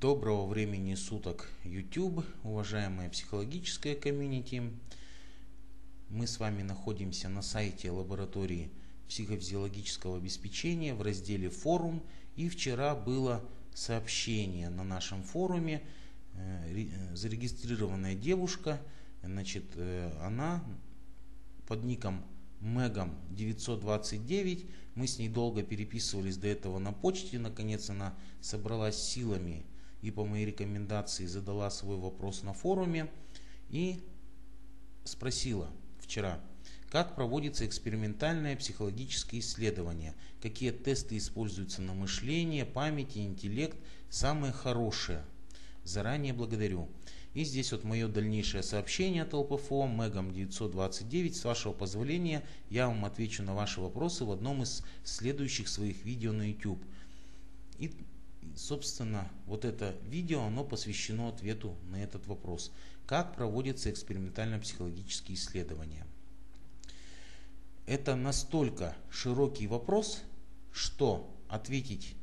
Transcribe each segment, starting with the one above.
Доброго времени суток YouTube, уважаемая психологическая комьюнити. Мы с вами находимся на сайте лаборатории психофизиологического обеспечения в разделе форум. И вчера было сообщение на нашем форуме. Э, зарегистрированная девушка, значит, э, она под ником Мегом 929. Мы с ней долго переписывались до этого на почте. Наконец она собралась силами и по моей рекомендации задала свой вопрос на форуме и спросила вчера, как проводится экспериментальное психологическое исследование, какие тесты используются на мышление, память и интеллект, самые хорошие. Заранее благодарю. И здесь вот мое дальнейшее сообщение от ЛПФО Мегом 929. С вашего позволения я вам отвечу на ваши вопросы в одном из следующих своих видео на YouTube. И, собственно, вот это видео, оно посвящено ответу на этот вопрос. Как проводятся экспериментально-психологические исследования? Это настолько широкий вопрос, что ответить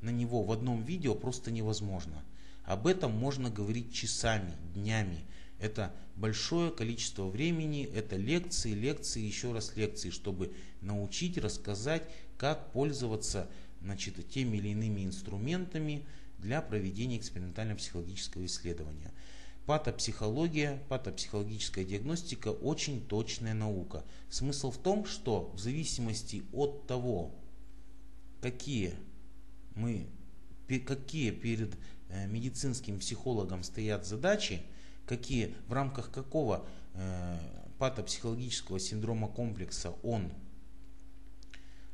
на него в одном видео просто невозможно. Об этом можно говорить часами, днями. Это большое количество времени, это лекции, лекции, еще раз лекции, чтобы научить, рассказать, как пользоваться значит, теми или иными инструментами для проведения экспериментально-психологического исследования. Патопсихология, патопсихологическая диагностика очень точная наука. Смысл в том, что в зависимости от того, какие мы какие перед э, медицинским психологом стоят задачи, какие в рамках какого э, патопсихологического синдрома комплекса он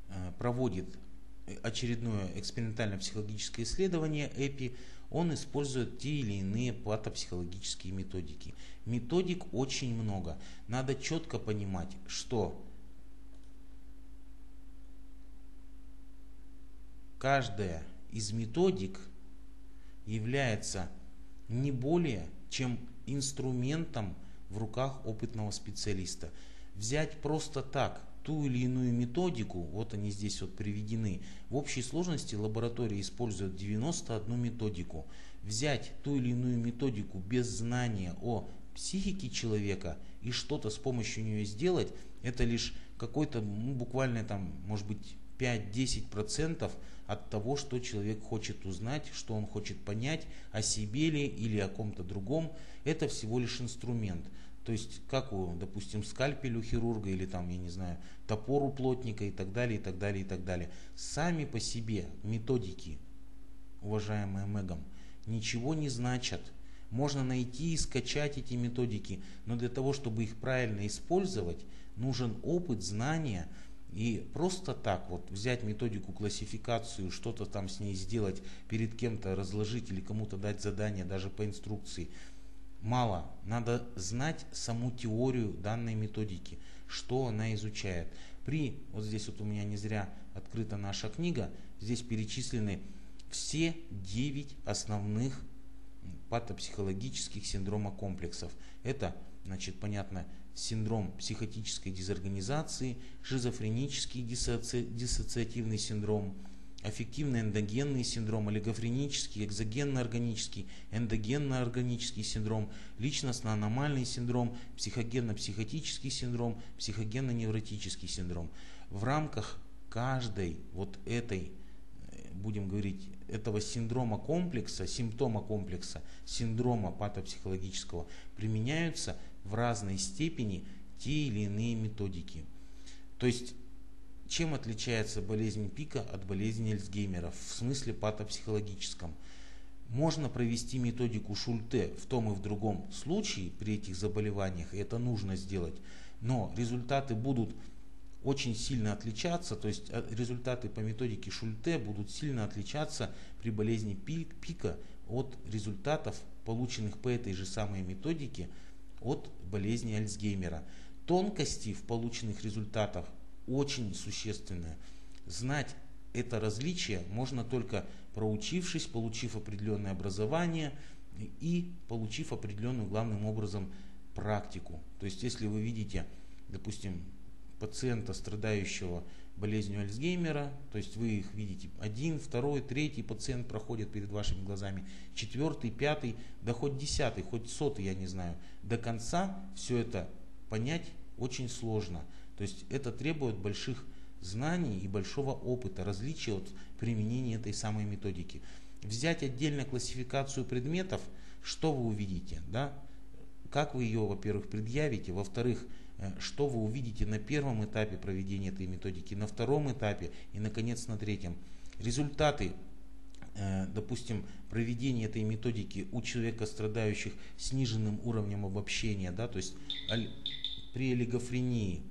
э, проводит очередное экспериментально-психологическое исследование ЭПИ, он использует те или иные патопсихологические методики. Методик очень много. Надо четко понимать, что каждая из методик является не более чем инструментом в руках опытного специалиста. Взять просто так ту или иную методику, вот они здесь вот приведены, в общей сложности лаборатория использует 91 методику. Взять ту или иную методику без знания о психике человека и что-то с помощью нее сделать, это лишь какой-то, ну, буквально там, может быть, 5-10% от того, что человек хочет узнать, что он хочет понять о себе ли или о ком-то другом. Это всего лишь инструмент. То есть, как у, допустим, скальпель у хирурга или там, я не знаю, топор у плотника и так далее, и так далее, и так далее. Сами по себе методики, уважаемые Мегом, ничего не значат. Можно найти и скачать эти методики, но для того, чтобы их правильно использовать, нужен опыт, знания, и просто так вот взять методику, классификацию, что-то там с ней сделать, перед кем-то разложить или кому-то дать задание даже по инструкции, мало. Надо знать саму теорию данной методики, что она изучает. При, вот здесь вот у меня не зря открыта наша книга, здесь перечислены все 9 основных патопсихологических синдрома комплексов. Это, значит, понятно, синдром психотической дезорганизации, шизофренический диссоци... диссоциативный синдром, аффективно-эндогенный синдром, олигофренический, экзогенно-органический, эндогенно-органический синдром, личностно-аномальный синдром, психогенно-психотический синдром, психогенно-невротический синдром. В рамках каждой вот этой, э, будем говорить, этого синдрома комплекса, симптома комплекса, синдрома патопсихологического применяются в разной степени те или иные методики. То есть, чем отличается болезнь пика от болезни Альцгеймера в смысле патопсихологическом? Можно провести методику Шульте в том и в другом случае при этих заболеваниях, и это нужно сделать, но результаты будут очень сильно отличаться, то есть э, результаты по методике Шульте будут сильно отличаться при болезни пика от результатов, полученных по этой же самой методике от болезни Альцгеймера. Тонкости в полученных результатах очень существенные. Знать это различие можно только проучившись, получив определенное образование и получив определенную главным образом практику. То есть если вы видите, допустим, пациента, страдающего болезнью Альцгеймера, то есть вы их видите, один, второй, третий пациент проходит перед вашими глазами, четвертый, пятый, да хоть десятый, хоть сотый, я не знаю. До конца все это понять очень сложно. То есть это требует больших знаний и большого опыта, различия от применения этой самой методики. Взять отдельно классификацию предметов, что вы увидите, да? как вы ее, во-первых, предъявите, во-вторых, э, что вы увидите на первом этапе проведения этой методики, на втором этапе и, наконец, на третьем. Результаты, э, допустим, проведения этой методики у человека, страдающих сниженным уровнем обобщения, да, то есть при олигофрении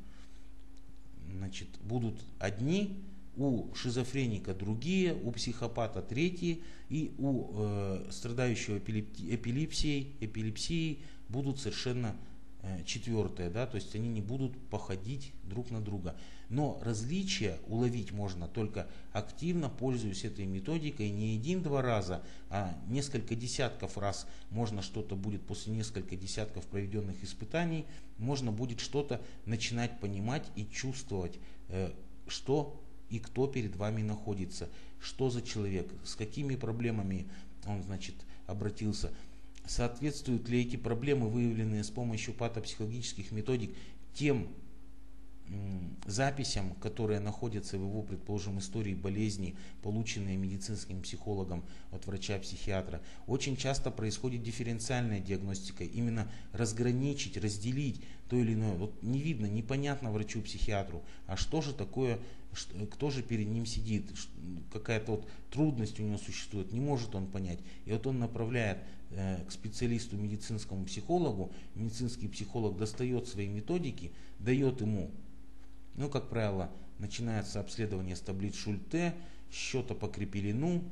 значит, будут одни, у шизофреника другие, у психопата третьи, и у э, страдающего эпилепсией, эпилепсией будут совершенно э, четвертые, да, то есть они не будут походить друг на друга. Но различия уловить можно только активно, пользуясь этой методикой, не один-два раза, а несколько десятков раз можно что-то будет после нескольких десятков проведенных испытаний, можно будет что-то начинать понимать и чувствовать, э, что и кто перед вами находится, что за человек, с какими проблемами он, значит, обратился, соответствуют ли эти проблемы, выявленные с помощью патопсихологических методик, тем записям, которые находятся в его, предположим, истории болезни, полученные медицинским психологом от врача-психиатра, очень часто происходит дифференциальная диагностика, именно разграничить, разделить то или иное. Вот не видно, непонятно врачу-психиатру, а что же такое, кто же перед ним сидит, какая-то вот трудность у него существует, не может он понять. И вот он направляет э, к специалисту, медицинскому психологу, медицинский психолог достает свои методики, дает ему ну, как правило, начинается обследование с таблиц Шульте, счета по крепелину,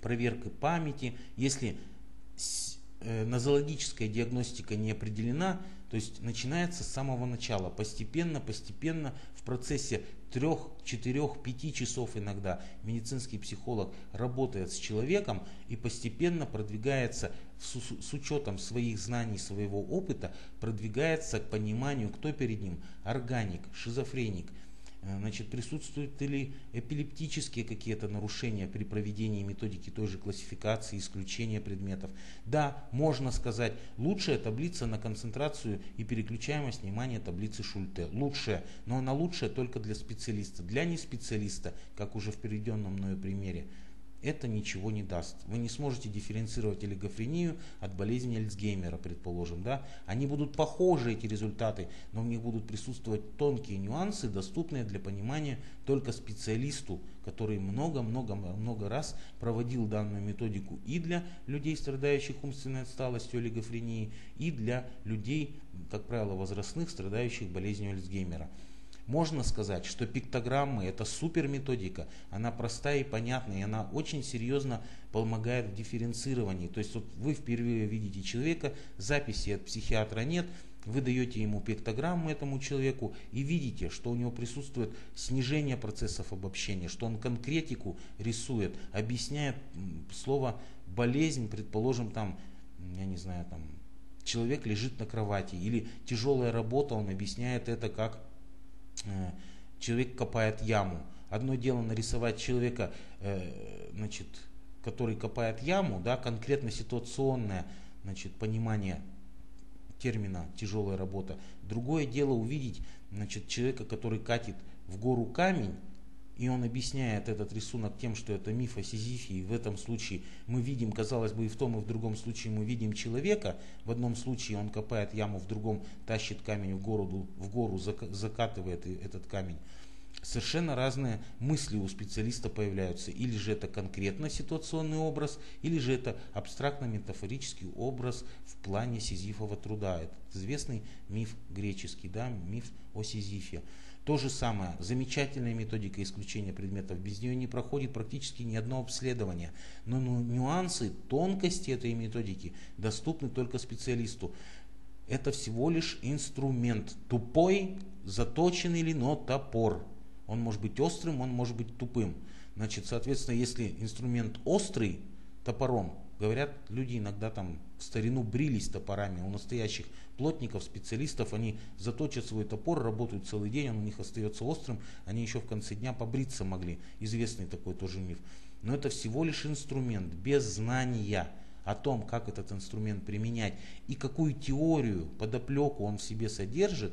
проверка памяти. Если э, нозологическая диагностика не определена, то есть начинается с самого начала, постепенно, постепенно, в процессе трех, четырех, пяти часов иногда медицинский психолог работает с человеком и постепенно продвигается с, с учетом своих знаний, своего опыта, продвигается к пониманию, кто перед ним, органик, шизофреник – значит, присутствуют ли эпилептические какие-то нарушения при проведении методики той же классификации, исключения предметов. Да, можно сказать, лучшая таблица на концентрацию и переключаемость внимания таблицы Шульте. Лучшая, но она лучшая только для специалиста. Для неспециалиста, как уже в приведенном мною примере, это ничего не даст. Вы не сможете дифференцировать олигофрению от болезни Альцгеймера, предположим. Да? Они будут похожи, эти результаты, но в них будут присутствовать тонкие нюансы, доступные для понимания только специалисту, который много-много-много раз проводил данную методику и для людей, страдающих умственной отсталостью, олигофрении, и для людей, как правило, возрастных, страдающих болезнью Альцгеймера. Можно сказать, что пиктограммы это супер методика, она простая и понятная, и она очень серьезно помогает в дифференцировании. То есть вот вы впервые видите человека, записи от психиатра нет, вы даете ему пиктограмму этому человеку и видите, что у него присутствует снижение процессов обобщения, что он конкретику рисует, объясняет слово болезнь, предположим, там, я не знаю, там, человек лежит на кровати или тяжелая работа, он объясняет это как человек копает яму. Одно дело нарисовать человека, э, значит, который копает яму, да, конкретно ситуационное значит, понимание термина тяжелая работа. Другое дело увидеть значит, человека, который катит в гору камень, и он объясняет этот рисунок тем, что это миф о Сизифе. И в этом случае мы видим, казалось бы, и в том, и в другом случае мы видим человека. В одном случае он копает яму, в другом тащит камень в гору, в гору закатывает этот камень. Совершенно разные мысли у специалиста появляются. Или же это конкретно ситуационный образ, или же это абстрактно-метафорический образ в плане сизифового труда. Это известный миф греческий, да, миф о Сизифе. То же самое, замечательная методика исключения предметов, без нее не проходит практически ни одно обследование. Но ну, нюансы, тонкости этой методики доступны только специалисту. Это всего лишь инструмент, тупой, заточенный ли, но топор. Он может быть острым, он может быть тупым. Значит, соответственно, если инструмент острый, топором, говорят, люди иногда там в старину брились топорами. У настоящих плотников, специалистов, они заточат свой топор, работают целый день, он у них остается острым, они еще в конце дня побриться могли. Известный такой тоже миф. Но это всего лишь инструмент, без знания о том, как этот инструмент применять и какую теорию, подоплеку он в себе содержит,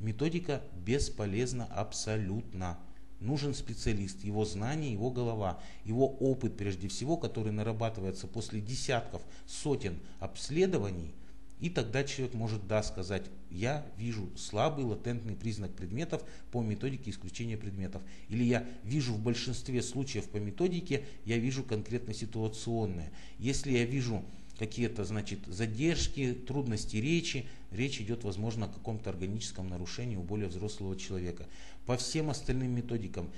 методика бесполезна абсолютно. Нужен специалист, его знания, его голова, его опыт прежде всего, который нарабатывается после десятков, сотен обследований – и тогда человек может да сказать, я вижу слабый латентный признак предметов по методике исключения предметов. Или я вижу в большинстве случаев по методике, я вижу конкретно ситуационное. Если я вижу какие-то значит, задержки, трудности речи, речь идет, возможно, о каком-то органическом нарушении у более взрослого человека. По всем остальным методикам,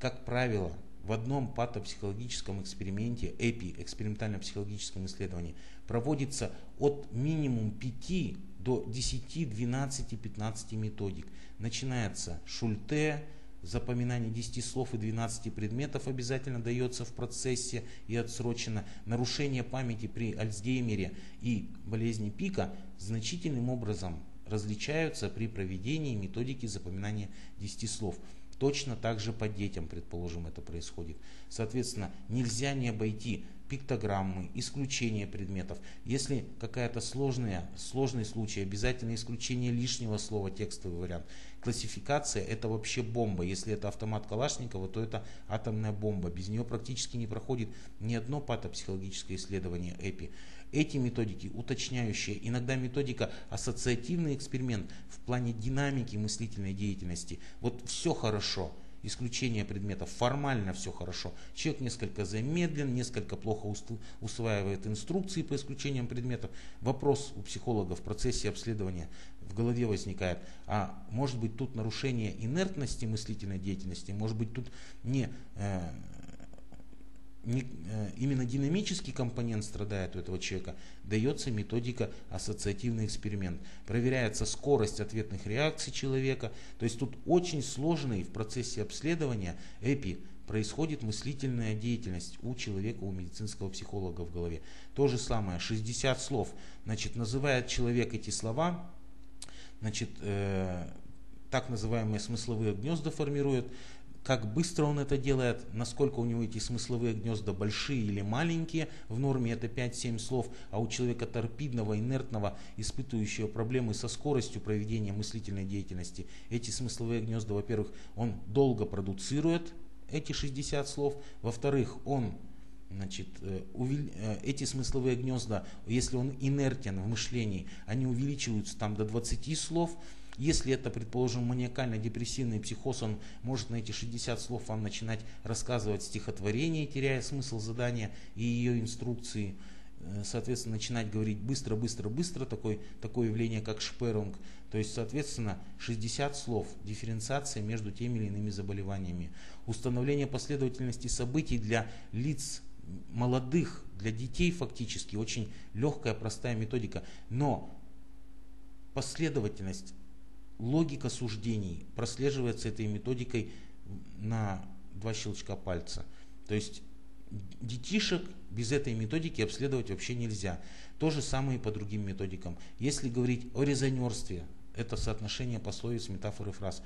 как правило, в одном патопсихологическом эксперименте, ЭПИ, экспериментально-психологическом исследовании, проводится от минимум 5 до 10, 12, 15 методик. Начинается Шульте, запоминание 10 слов и 12 предметов обязательно дается в процессе и отсрочено. Нарушение памяти при Альцгеймере и болезни пика значительным образом различаются при проведении методики запоминания 10 слов. Точно так же по детям, предположим, это происходит. Соответственно, нельзя не обойти пиктограммы, исключение предметов. Если какая-то сложная, сложный случай, обязательно исключение лишнего слова, текстовый вариант. Классификация это вообще бомба. Если это автомат Калашникова, то это атомная бомба. Без нее практически не проходит ни одно патопсихологическое исследование ЭПИ. Эти методики, уточняющие, иногда методика ассоциативный эксперимент в плане динамики мыслительной деятельности. Вот все хорошо – исключение предметов. Формально все хорошо. Человек несколько замедлен, несколько плохо усваивает инструкции по исключениям предметов. Вопрос у психолога в процессе обследования в голове возникает, а может быть тут нарушение инертности мыслительной деятельности, может быть тут не э, не, э, именно динамический компонент страдает у этого человека, дается методика ассоциативный эксперимент. Проверяется скорость ответных реакций человека. То есть тут очень сложный в процессе обследования ЭПИ происходит мыслительная деятельность у человека, у медицинского психолога в голове. То же самое, 60 слов. Значит, называет человек эти слова, значит, э, так называемые смысловые гнезда формирует, как быстро он это делает, насколько у него эти смысловые гнезда большие или маленькие, в норме это 5-7 слов, а у человека торпидного, инертного, испытывающего проблемы со скоростью проведения мыслительной деятельности, эти смысловые гнезда, во-первых, он долго продуцирует эти 60 слов, во-вторых, он Значит, э, э, эти смысловые гнезда, если он инертен в мышлении, они увеличиваются там до 20 слов, если это, предположим, маниакально-депрессивный психоз, он может на эти 60 слов вам начинать рассказывать стихотворение, теряя смысл задания и ее инструкции. Э, соответственно, начинать говорить быстро, быстро, быстро, такой, такое явление, как шперунг. То есть, соответственно, 60 слов, дифференциация между теми или иными заболеваниями. Установление последовательности событий для лиц молодых, для детей фактически, очень легкая, простая методика. Но последовательность логика суждений прослеживается этой методикой на два щелчка пальца. То есть детишек без этой методики обследовать вообще нельзя. То же самое и по другим методикам. Если говорить о резонерстве, это соотношение пословиц, метафоры, фраз.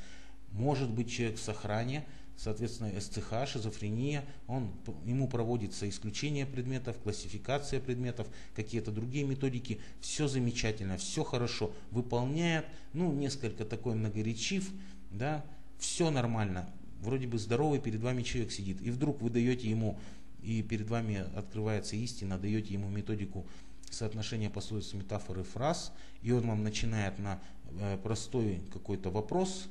Может быть человек в сохране, соответственно, СЦХ, шизофрения, он, ему проводится исключение предметов, классификация предметов, какие-то другие методики, все замечательно, все хорошо, выполняет, ну, несколько такой многоречив, да, все нормально, вроде бы здоровый перед вами человек сидит, и вдруг вы даете ему, и перед вами открывается истина, даете ему методику соотношения пословиц, метафоры, фраз, и он вам начинает на э, простой какой-то вопрос,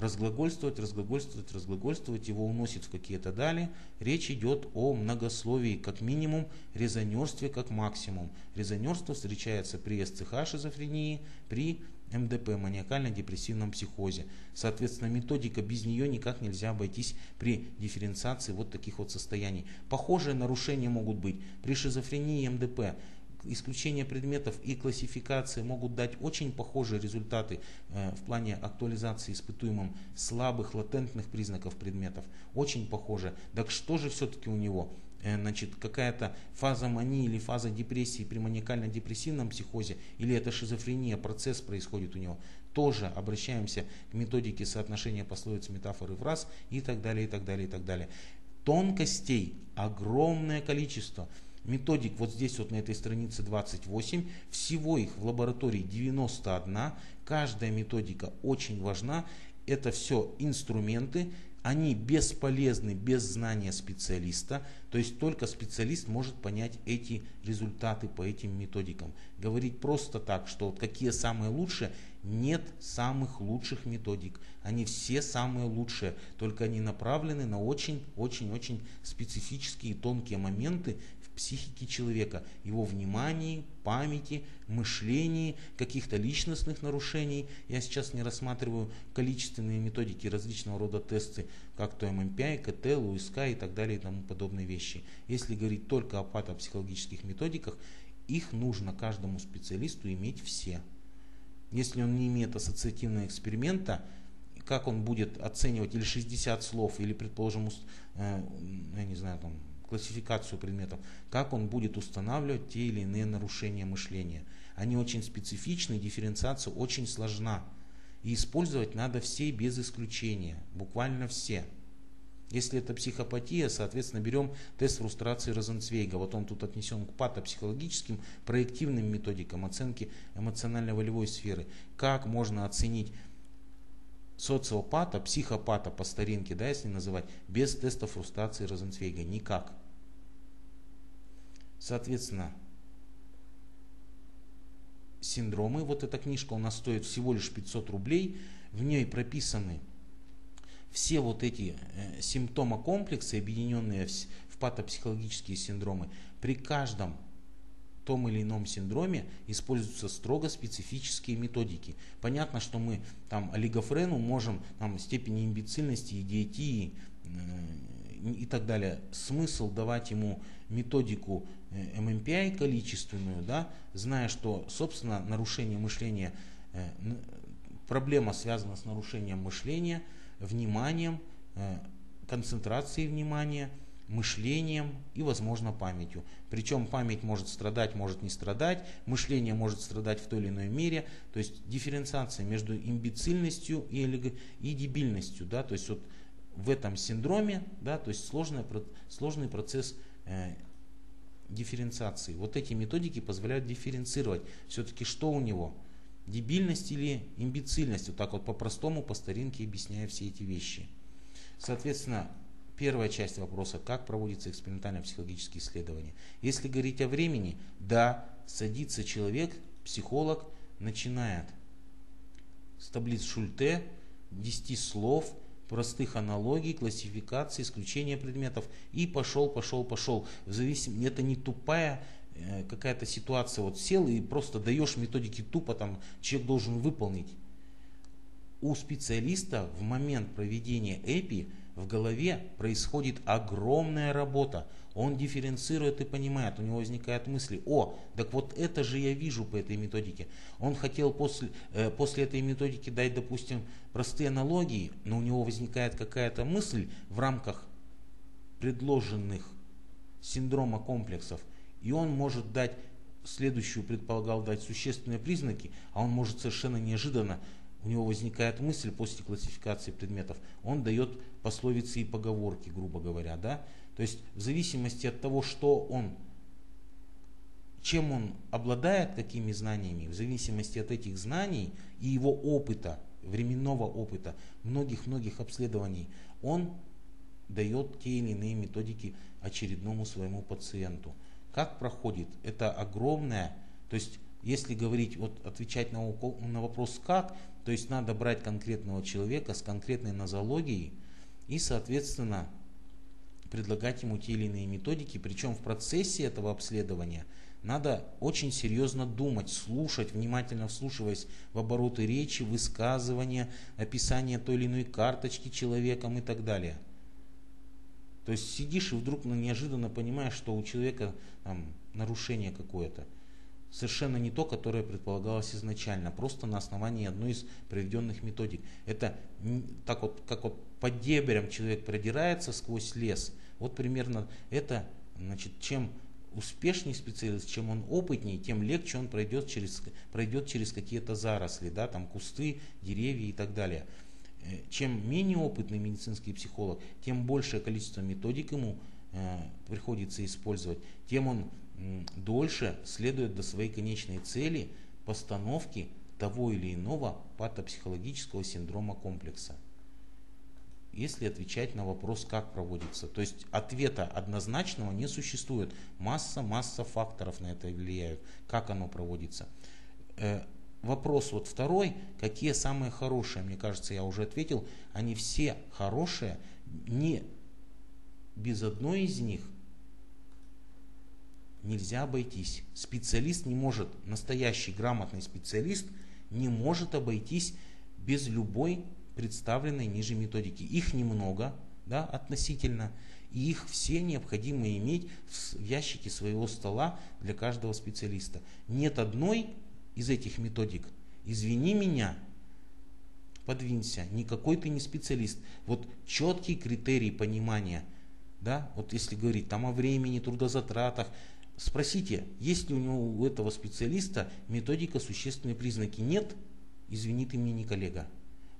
разглагольствовать, разглагольствовать, разглагольствовать, его уносит в какие-то дали. Речь идет о многословии, как минимум, резонерстве как максимум. Резонерство встречается при СЦХ шизофрении, при МДП, маниакально-депрессивном психозе. Соответственно, методика без нее никак нельзя обойтись при дифференциации вот таких вот состояний. Похожие нарушения могут быть при шизофрении и МДП исключение предметов и классификация могут дать очень похожие результаты э, в плане актуализации испытуемым слабых латентных признаков предметов. Очень похоже. Так что же все-таки у него? э, значит, какая-то фаза мании или фаза депрессии при маниакально-депрессивном психозе, или это шизофрения, процесс происходит у него, тоже обращаемся к методике соотношения пословиц, метафоры, фраз и так далее, и так далее, и так далее. Тонкостей огромное количество. Методик вот здесь вот на этой странице 28, всего их в лаборатории 91, каждая методика очень важна, это все инструменты, они бесполезны без знания специалиста, то есть только специалист может понять эти результаты по этим методикам. Говорить просто так, что вот какие самые лучшие, нет самых лучших методик. Они все самые лучшие, только они направлены на очень-очень-очень специфические тонкие моменты, психики человека, его внимании, памяти, мышлении, каких-то личностных нарушений. Я сейчас не рассматриваю количественные методики различного рода тесты, как то ММПИ, КТ, ЛУСК и так далее и тому подобные вещи. Если говорить только о патопсихологических методиках, их нужно каждому специалисту иметь все. Если он не имеет ассоциативного эксперимента, как он будет оценивать или 60 слов, или, предположим, э, я не знаю, там, классификацию предметов, как он будет устанавливать те или иные нарушения мышления. Они очень специфичны, дифференциация очень сложна. И использовать надо все без исключения, буквально все. Если это психопатия, соответственно, берем тест фрустрации Розенцвейга. Вот он тут отнесен к патопсихологическим проективным методикам оценки эмоционально-волевой сферы. Как можно оценить социопата, психопата по старинке, да, если называть, без теста фрустрации Розенцвейга? Никак. Соответственно, синдромы, вот эта книжка у нас стоит всего лишь 500 рублей, в ней прописаны все вот эти э, симптомокомплексы, объединенные в, в патопсихологические синдромы, при каждом том или ином синдроме используются строго специфические методики. Понятно, что мы там олигофрену можем там, степени имбецильности, идиотии э, и так далее, смысл давать ему методику MMPI количественную, да, зная, что, собственно, нарушение мышления, э, проблема связана с нарушением мышления, вниманием, э, концентрацией внимания, мышлением и, возможно, памятью. Причем память может страдать, может не страдать, мышление может страдать в той или иной мере. То есть дифференциация между имбецильностью и, и дебильностью. Да, то есть вот в этом синдроме, да, то есть сложный, сложный процесс э, дифференциации. Вот эти методики позволяют дифференцировать все-таки что у него, дебильность или имбецильность, вот так вот по-простому, по старинке объясняя все эти вещи. Соответственно, первая часть вопроса, как проводится экспериментальное психологические исследования. Если говорить о времени, да, садится человек, психолог, начинает с таблиц Шульте, 10 слов, простых аналогий, классификации, исключения предметов и пошел, пошел, пошел. В зависимости, это не тупая э, какая-то ситуация, вот сел и просто даешь методики тупо, там человек должен выполнить. У специалиста в момент проведения ЭПИ в голове происходит огромная работа. Он дифференцирует и понимает, у него возникают мысли, о, так вот это же я вижу по этой методике. Он хотел после, э, после этой методики дать, допустим, простые аналогии, но у него возникает какая-то мысль в рамках предложенных синдрома комплексов, и он может дать следующую, предполагал дать существенные признаки, а он может совершенно неожиданно у него возникает мысль после классификации предметов, он дает пословицы и поговорки, грубо говоря, да, то есть в зависимости от того, что он, чем он обладает, какими знаниями, в зависимости от этих знаний и его опыта, временного опыта, многих-многих обследований, он дает те или иные методики очередному своему пациенту. Как проходит? Это огромное, то есть если говорить, вот отвечать на, на вопрос как, то есть надо брать конкретного человека с конкретной нозологией и, соответственно, предлагать ему те или иные методики. Причем в процессе этого обследования надо очень серьезно думать, слушать, внимательно вслушиваясь в обороты речи, высказывания, описание той или иной карточки человеком и так далее. То есть сидишь и вдруг неожиданно понимаешь, что у человека там, нарушение какое-то совершенно не то, которое предполагалось изначально, просто на основании одной из приведенных методик. Это так вот, как вот по дебрям человек продирается сквозь лес, вот примерно это значит, чем успешнее специалист, чем он опытнее, тем легче он пройдет через, пройдет через какие-то заросли, да, там кусты, деревья и так далее. Э, чем менее опытный медицинский психолог, тем большее количество методик ему э, приходится использовать, тем он дольше следует до своей конечной цели постановки того или иного патопсихологического синдрома комплекса если отвечать на вопрос, как проводится. То есть ответа однозначного не существует. Масса, масса факторов на это влияют, как оно проводится. Э, вопрос вот второй, какие самые хорошие, мне кажется, я уже ответил, они все хорошие, не без одной из них нельзя обойтись. Специалист не может, настоящий грамотный специалист не может обойтись без любой представленной ниже методики. Их немного, да, относительно, и их все необходимо иметь в ящике своего стола для каждого специалиста. Нет одной из этих методик, извини меня, подвинься, никакой ты не специалист. Вот четкий критерий понимания, да, вот если говорить там о времени, трудозатратах, спросите, есть ли у него у этого специалиста методика существенные признаки. Нет, извини ты мне не коллега.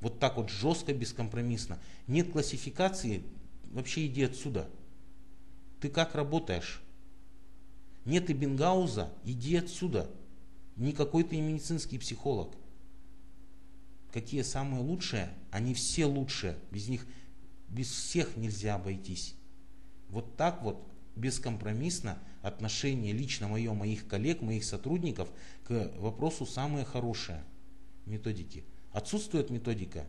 Вот так вот жестко, бескомпромиссно. Нет классификации, вообще иди отсюда. Ты как работаешь? Нет и Бенгауза, иди отсюда. Никакой ты не медицинский психолог. Какие самые лучшие? Они все лучшие. Без них, без всех нельзя обойтись. Вот так вот бескомпромиссно отношение лично мое, моих коллег, моих сотрудников к вопросу самые хорошие методики. Отсутствует методика,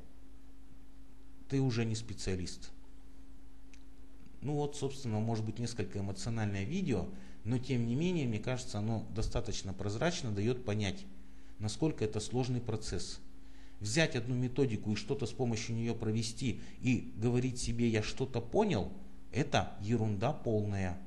ты уже не специалист. Ну вот, собственно, может быть несколько эмоциональное видео, но тем не менее, мне кажется, оно достаточно прозрачно дает понять, насколько это сложный процесс. Взять одну методику и что-то с помощью нее провести и говорить себе «я что-то понял» – это ерунда полная.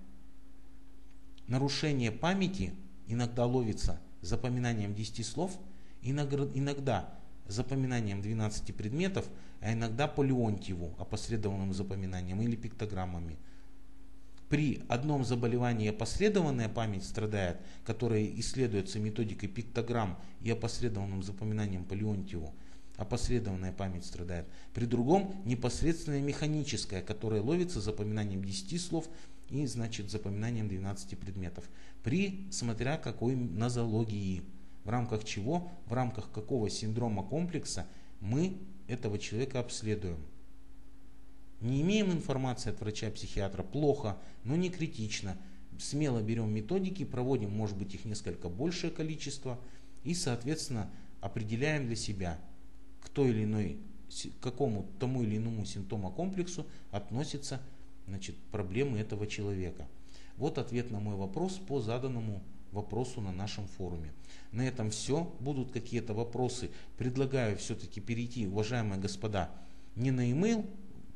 Нарушение памяти иногда ловится запоминанием 10 слов, иногда запоминанием 12 предметов, а иногда по Леонтьеву, опосредованным запоминанием или пиктограммами. При одном заболевании опосредованная память страдает, которая исследуется методикой пиктограмм и опосредованным запоминанием по Леонтьеву, опосредованная память страдает. При другом непосредственная механическая, которая ловится запоминанием 10 слов и значит запоминанием 12 предметов. При, смотря какой нозологии в рамках чего, в рамках какого синдрома комплекса мы этого человека обследуем. Не имеем информации от врача-психиатра, плохо, но не критично. Смело берем методики, проводим, может быть, их несколько большее количество и, соответственно, определяем для себя, к той или иной, какому тому или иному симптомокомплексу относятся значит, проблемы этого человека. Вот ответ на мой вопрос по заданному вопросу на нашем форуме. На этом все. Будут какие-то вопросы. Предлагаю все-таки перейти, уважаемые господа, не на e-mail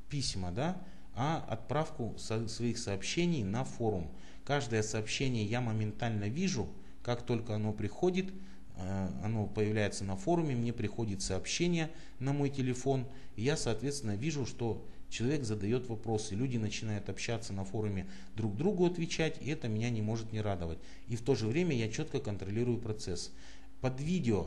письма, да, а отправку своих сообщений на форум. Каждое сообщение я моментально вижу, как только оно приходит, оно появляется на форуме, мне приходит сообщение на мой телефон, и я, соответственно, вижу, что человек задает вопросы, люди начинают общаться на форуме, друг другу отвечать, и это меня не может не радовать. И в то же время я четко контролирую процесс. Под видео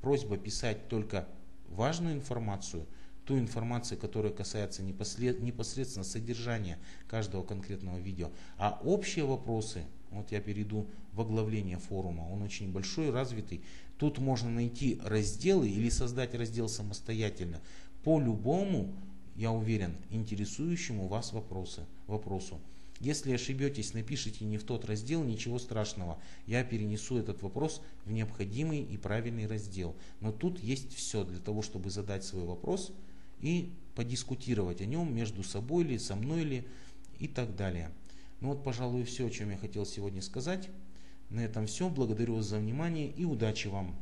просьба писать только важную информацию, ту информацию, которая касается непосредственно содержания каждого конкретного видео. А общие вопросы, вот я перейду в оглавление форума, он очень большой, развитый. Тут можно найти разделы или создать раздел самостоятельно по любому я уверен, интересующему вас вопросы, вопросу. Если ошибетесь, напишите не в тот раздел, ничего страшного. Я перенесу этот вопрос в необходимый и правильный раздел. Но тут есть все для того, чтобы задать свой вопрос и подискутировать о нем между собой или со мной или и так далее. Ну вот, пожалуй, все, о чем я хотел сегодня сказать. На этом все. Благодарю вас за внимание и удачи вам!